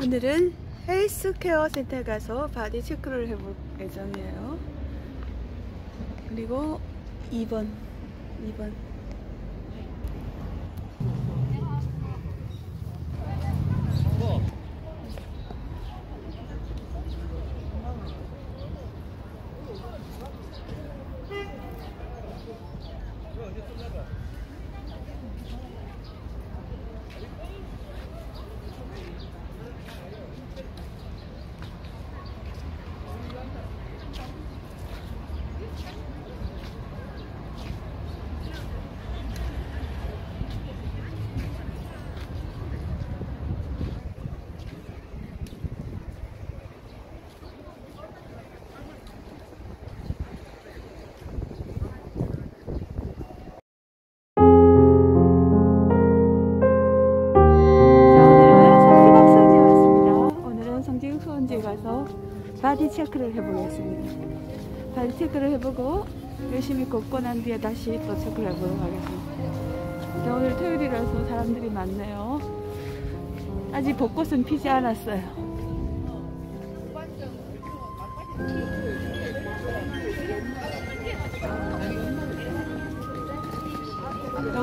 오늘은 헬스케어 센터에 가서 바디 체크를 해볼 예정이에요. 그리고 2번, 2번. 수원지에 체크를 해보겠습니다. body 체크를 해보고 열심히 걷고 난 뒤에 다시 또 체크를 해보도록 하겠습니다. 자, 오늘 토요일이라서 사람들이 많네요. 아직 벚꽃은 피지 않았어요.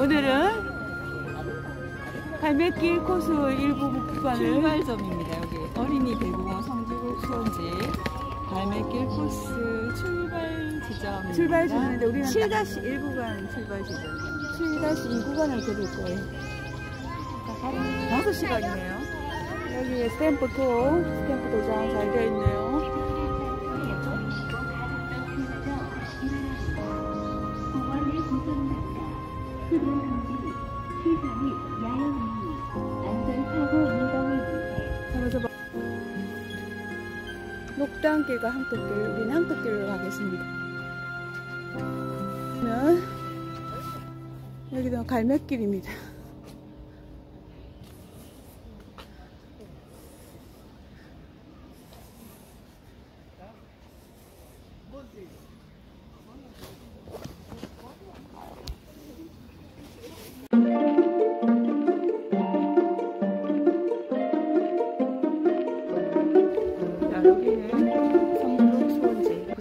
오늘은 갈매길 코스 일부 구간을 출발점입니다. 여기 어린이 대공원 성지곡 수원지 갈매길 코스 출발 지점. 출발 지점인데 우리는 7-1 구간 출발 지점. 7-2 구간을 걸을 거예요. 5시간이네요. 여기 스탬프 토, 스탬프 도장 잘 되어 있네요. 녹당길과 항토길, 우리는 항토길로 가겠습니다. 그러면 여기도 갈매길입니다.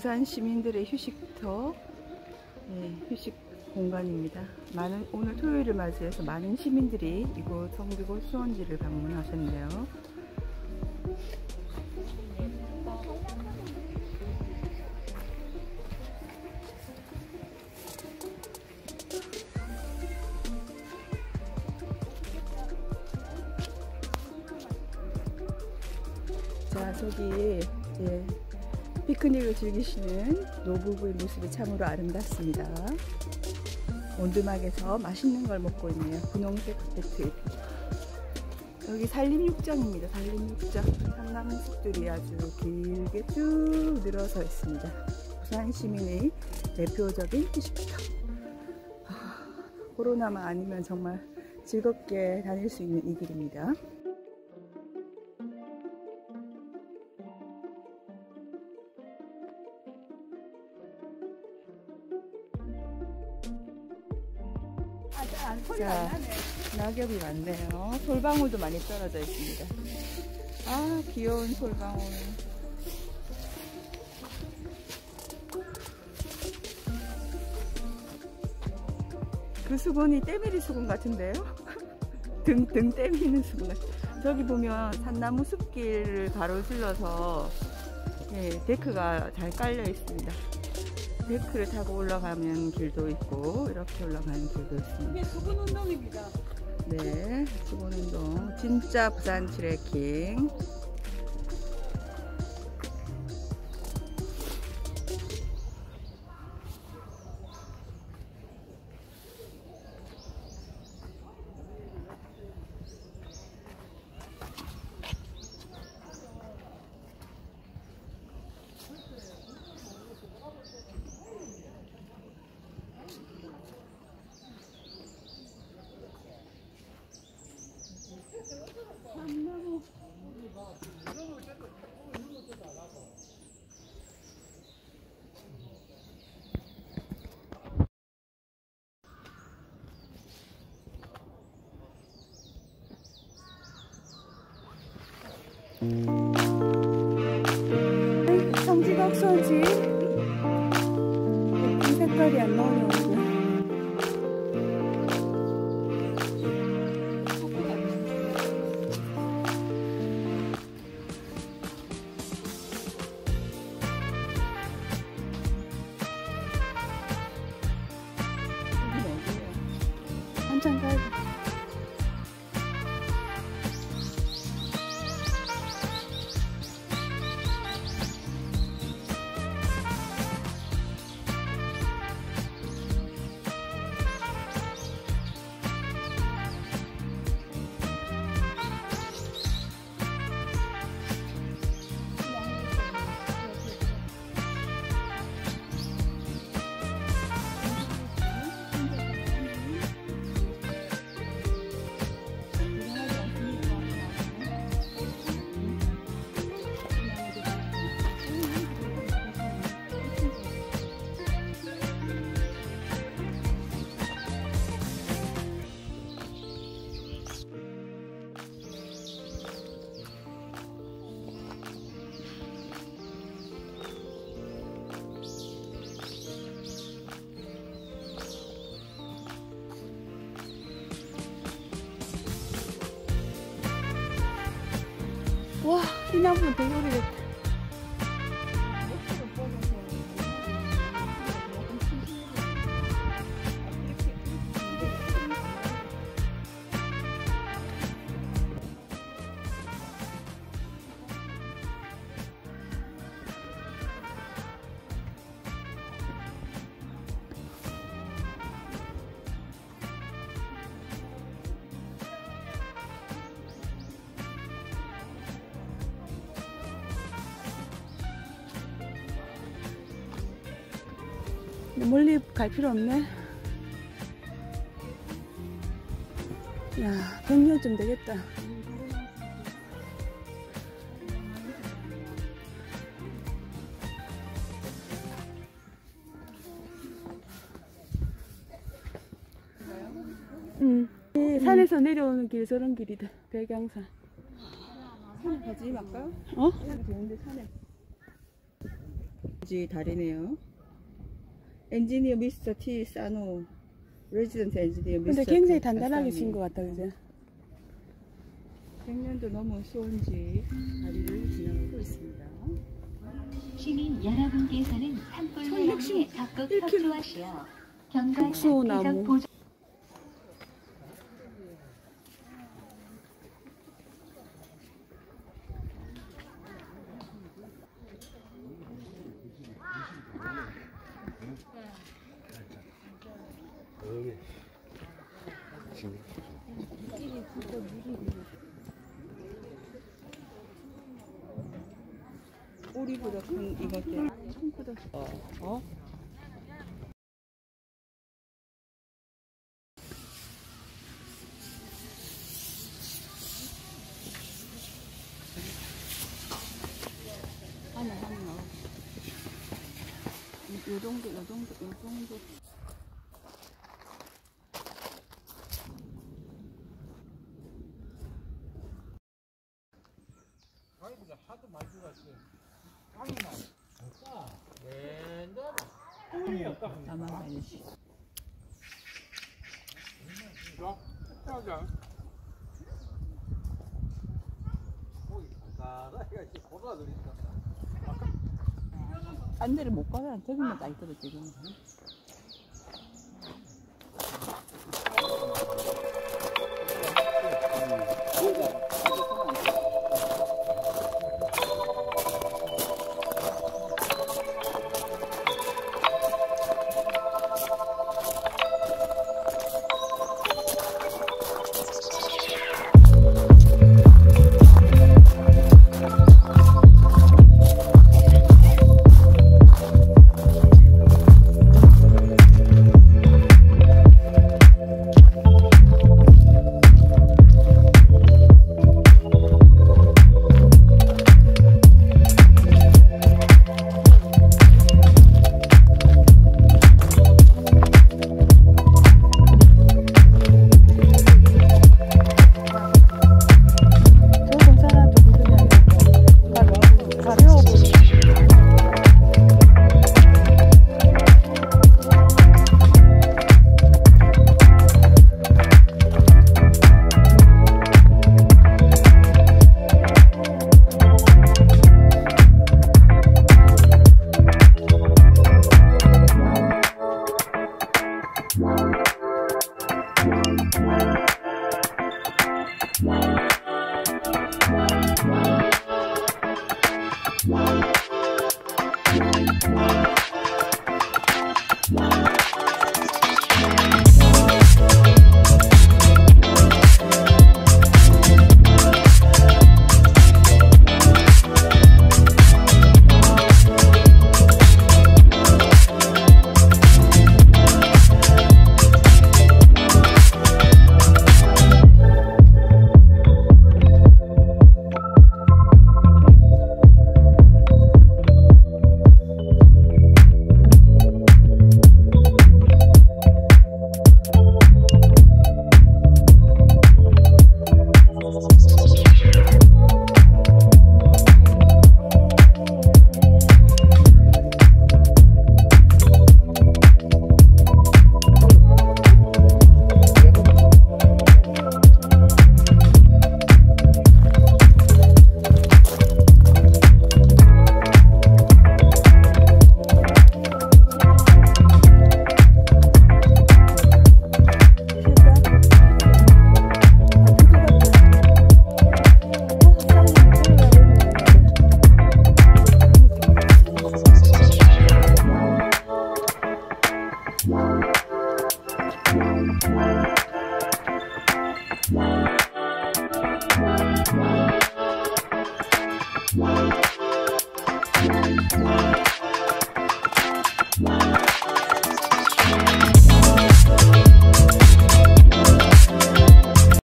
부산 시민들의 휴식터 네, 휴식 공간입니다. 많은 오늘 토요일을 맞이해서 많은 시민들이 이곳 성북 수원지를 방문하셨네요. 자, 저기 예, 피크닉을 즐기시는 노부부의 모습이 참으로 아름답습니다. 온두막에서 맛있는 걸 먹고 있네요. 분홍색 카페트. 여기 산림육장입니다. 산림육장. 상남 숲들이 아주 길게 쭉 늘어서 있습니다. 부산 시민의 대표적인 휴식터. 아, 코로나만 아니면 정말 즐겁게 다닐 수 있는 이 길입니다. 자, 낙엽이 많네요. 솔방울도 많이 떨어져 있습니다. 아, 귀여운 솔방울. 그 수건이 때밀이 수건 같은데요? 등, 등 때미는 수건 같 저기 보면 산나무 숲길을 가로질러서 예, 데크가 잘 깔려 있습니다. 데크를 타고 올라가면 길도 있고 이렇게 올라가는 길도 있습니다. 이게 수분 운동입니다. 네, 수분 운동 진짜 부산 트레킹. 성지각 소지? 예쁜 색깔이 안 나오네 오늘 한참 가야 돼 와, 이 나무는 되게 멀리 갈 필요 없네. 야, 100년쯤 되겠다. 응. 이 산에서 내려오는 길 저런 길이다. 백양산. 산에 가지 말까? 어? 좋은데 산에. 지 다리네요. 엔지니어 미스터 T 사노 레지던트 엔지니어 미스터 근데 굉장히 단단하게 아사미. 진것 같다, 그죠? 100년도 넘은 수원지 다리를 지나가고 있습니다. 시민 여러분께서는 산불 내용에 적극 협조하시어 경과 국수나무. 대적 보조 오리보다 큰 이것들. 청보다. 어? 나와. 요 정도, 요 정도, 요 정도. 나만 가야지. 딴 데를 못 가면 저기만 다 있거든 지금.